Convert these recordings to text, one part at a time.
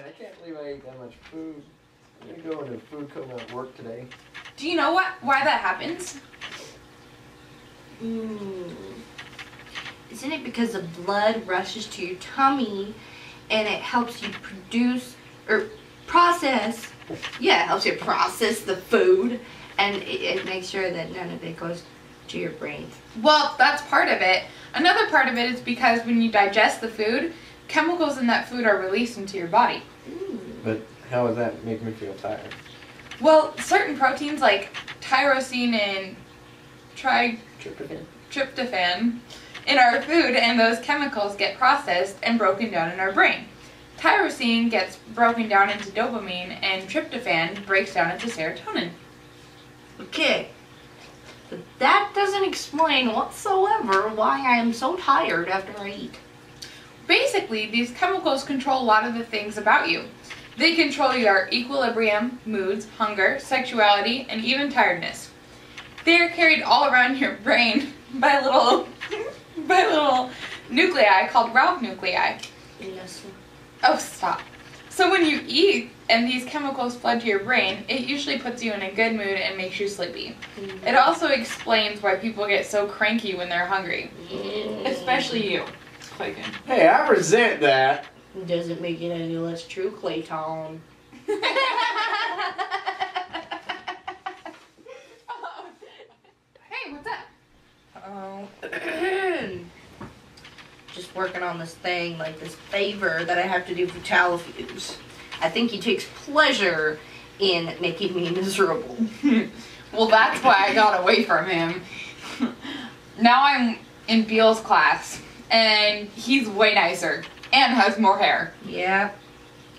Man, I can't believe I ate that much food. I'm gonna go into food coma at work today. Do you know what why that happens? Mm. Isn't it because the blood rushes to your tummy and it helps you produce or process? Yeah, it helps you process the food and it, it makes sure that none of it goes to your brain. Well, that's part of it. Another part of it is because when you digest the food, chemicals in that food are released into your body. But how would that make me feel tired? Well, certain proteins like tyrosine and Tryptophan? tryptophan in our food and those chemicals get processed and broken down in our brain. Tyrosine gets broken down into dopamine and tryptophan breaks down into serotonin. Okay. But that doesn't explain whatsoever why I am so tired after I eat. Basically, these chemicals control a lot of the things about you. They control your equilibrium, moods, hunger, sexuality, and even tiredness. They are carried all around your brain by little by little nuclei called raphe nuclei. Oh, stop. So when you eat and these chemicals flood to your brain, it usually puts you in a good mood and makes you sleepy. Mm-hmm. It also explains why people get so cranky when they're hungry. Especially you, Clayton. Hey, I resent that. Doesn't make it any less true, Clayton. hey, what's up? Oh. Just working on this thing, like this favor that I have to do for Talifuse. I think he takes pleasure in making me miserable. Well, that's why I got away from him. now I'm in Beal's class, and he's way nicer and has more hair. Yeah.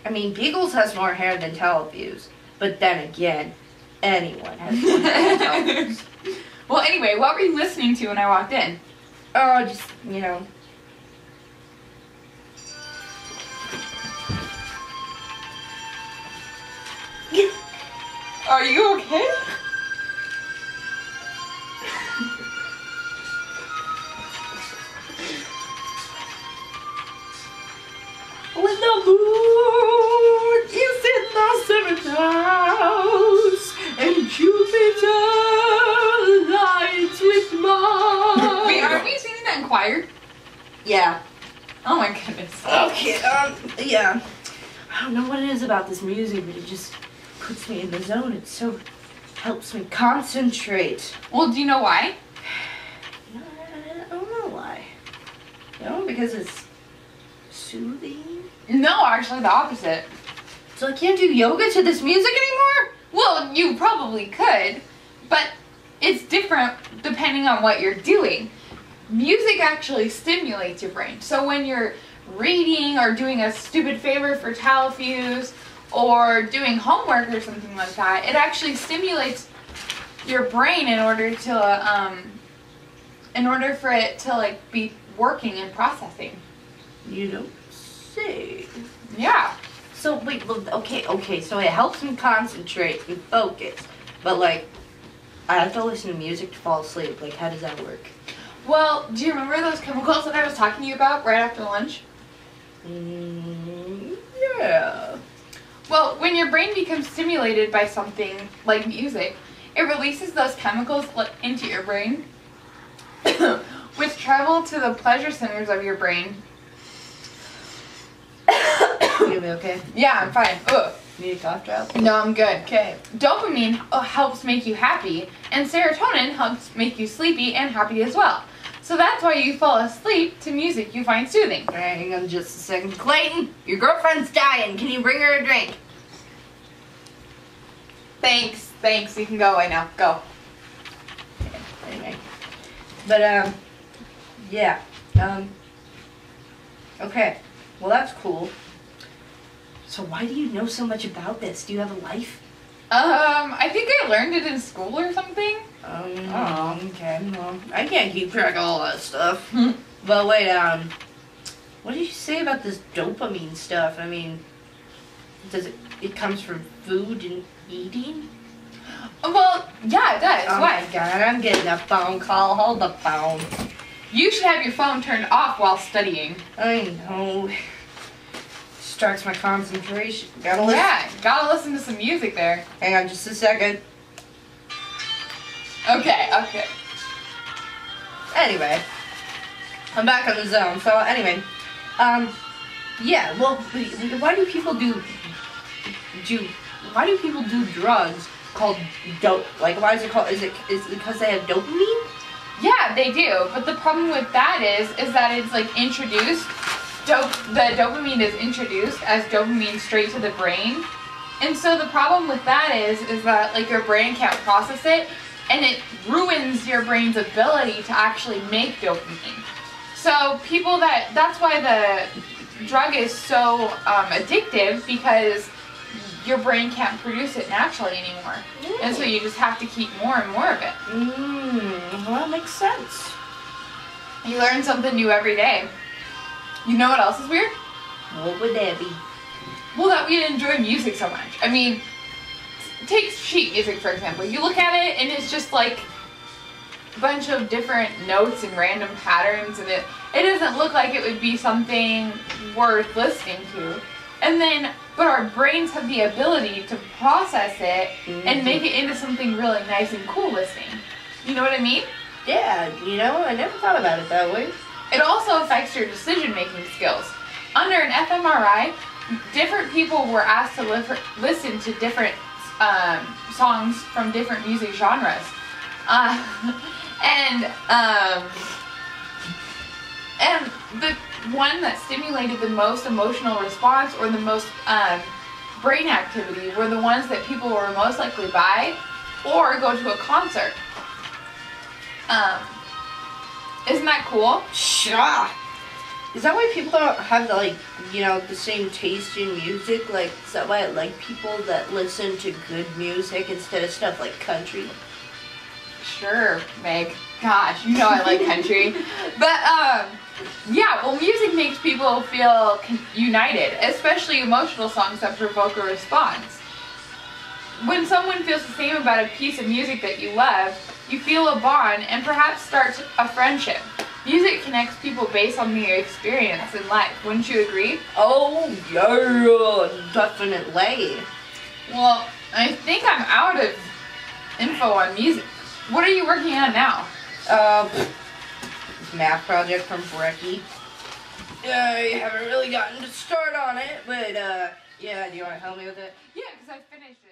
I mean, Beagles has more hair than Talifuse. But then again, anyone has more hair than well, anyway, what were you listening to when I walked in? Oh, just, you know. Are you okay? The moon is in the seventh house and Jupiter lights with. Wait, aren't you singing that in choir? Yeah. Oh my goodness. Okay. Um. Yeah. I don't know what it is about this music, but it just puts me in the zone. It so helps me concentrate. Well, do you know why? I don't know why. No, because it's soothing. No, actually the opposite. So I can't do yoga to this music anymore. Well, you probably could, but it's different depending on what you're doing. Music actually stimulates your brain. So when you're reading or doing a stupid favor for Talifuse or doing homework or something like that, it actually stimulates your brain in order to um in order for it to like be working and processing. You don't say. Yeah. So wait, well, okay, okay. So it helps me concentrate and focus, but like, I have to listen to music to fall asleep. Like, how does that work? Well, do you remember those chemicals that I was talking to you about right after lunch? Mm, yeah. Well, when your brain becomes stimulated by something like music, it releases those chemicals into your brain, which travel to the pleasure centers of your brain. Gonna be okay? Yeah, I'm fine. Ugh. Need a cough drop? No, I'm good. Okay. Dopamine uh, helps make you happy, and serotonin helps make you sleepy and happy as well. So that's why you fall asleep to music you find soothing. All right, hang on just a second. Clayton, your girlfriend's dying. Can you bring her a drink? Thanks. Thanks. You can go away now. Go. Anyway, but um, yeah, um, okay. Well, that's cool. So why do you know so much about this? Do you have a life? Um, I think I learned it in school or something. Um, Oh. okay. Well, I can't keep track of all that stuff. but wait, um, what did you say about this dopamine stuff? I mean, does it? It comes from food and eating. Well, yeah, it does. Oh Why? my god, I'm getting a phone call. Hold the phone. You should have your phone turned off while studying. I know. It's distracts my concentration. Gotta listen. Yeah, gotta listen to some music there. Hang on just a second. Okay, okay. Anyway, I'm back on the zone. So anyway, um, yeah. Well, why do people do do? Why do people do drugs called dope? Like, why is it called? Is it is it because they have dopamine? Yeah, they do. But the problem with that is, is that it's like introduced. Dope. The dopamine is introduced as dopamine straight to the brain, and so the problem with that is, is that like your brain can't process it, and it ruins your brain's ability to actually make dopamine. So people that that's why the drug is so um, addictive because your brain can't produce it naturally anymore, and so you just have to keep more and more of it. Mmm. Well, that makes sense. You learn something new every day. You know what else is weird? What would that be? Well, that we enjoy music so much. I mean, take sheet music for example. You look at it and it's just like a bunch of different notes and random patterns, and it it doesn't look like it would be something worth listening to. And then, but our brains have the ability to process it and mm-hmm. make it into something really nice and cool listening. You know what I mean? Yeah, you know, I never thought about it that way. It also affects your decision making skills. Under an fMRI, different people were asked to li- listen to different um, songs from different music genres. Uh, and um, and the one that stimulated the most emotional response or the most um, brain activity were the ones that people were most likely to buy or go to a concert. Um, isn't that cool? Sure. Is that why people don't have the, like, you know, the same taste in music? Like, is that why I like people that listen to good music instead of stuff like country? Sure, Meg. Gosh, you know I like country. but um yeah, well music makes people feel united, especially emotional songs that provoke a response. When someone feels the same about a piece of music that you love, you feel a bond and perhaps start a friendship. Music connects people based on their experience in life. Wouldn't you agree? Oh, yeah, definitely. Well, I think I'm out of info on music. What are you working on now? Uh, math project from Brecky. I haven't really gotten to start on it, but, uh, yeah, do you want to help me with it? Yeah, because I finished it.